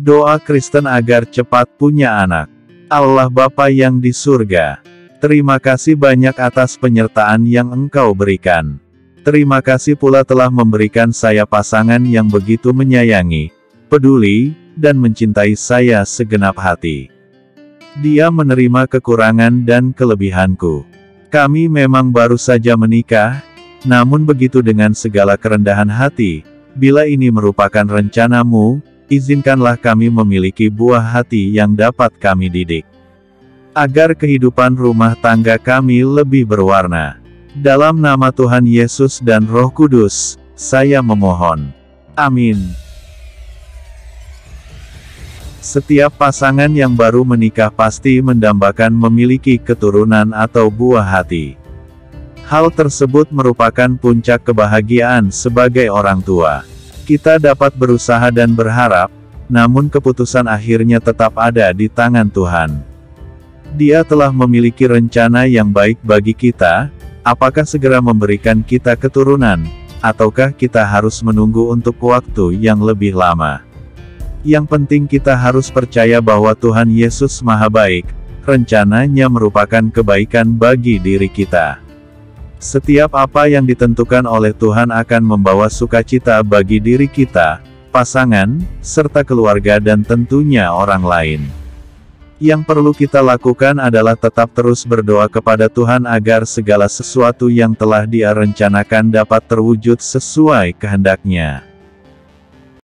Doa Kristen agar cepat punya anak. Allah Bapa yang di surga. Terima kasih banyak atas penyertaan yang Engkau berikan. Terima kasih pula telah memberikan saya pasangan yang begitu menyayangi, peduli, dan mencintai saya segenap hati. Dia menerima kekurangan dan kelebihanku. Kami memang baru saja menikah, namun begitu dengan segala kerendahan hati, bila ini merupakan rencanamu, izinkanlah kami memiliki buah hati yang dapat kami didik. Agar kehidupan rumah tangga kami lebih berwarna. Dalam nama Tuhan Yesus dan Roh Kudus, saya memohon. Amin. Setiap pasangan yang baru menikah pasti mendambakan memiliki keturunan atau buah hati. Hal tersebut merupakan puncak kebahagiaan sebagai orang tua. Kita dapat berusaha dan berharap, namun keputusan akhirnya tetap ada di tangan Tuhan. Dia telah memiliki rencana yang baik bagi kita, apakah segera memberikan kita keturunan, ataukah kita harus menunggu untuk waktu yang lebih lama. Yang penting kita harus percaya bahwa Tuhan Yesus Maha Baik, rencananya merupakan kebaikan bagi diri kita. Setiap apa yang ditentukan oleh Tuhan akan membawa sukacita bagi diri kita, pasangan, serta keluarga dan tentunya orang lain. Yang perlu kita lakukan adalah tetap terus berdoa kepada Tuhan agar segala sesuatu yang telah Dia rencanakan dapat terwujud sesuai kehendaknya.